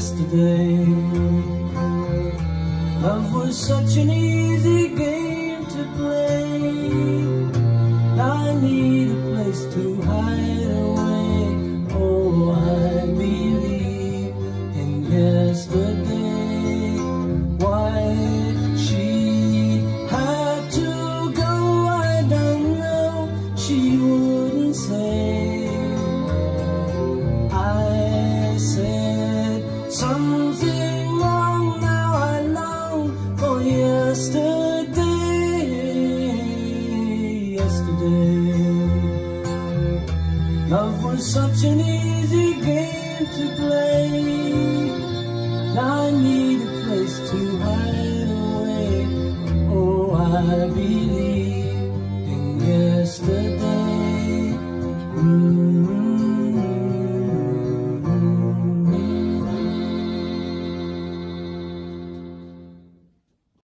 Yesterday, love was such an easy game to play. I need a place to hide away. Oh, I believe in yesterday. Why she had to go, I don't know. She wouldn't say. Love was such an easy game to play. I need a place to hide away. Oh, I believe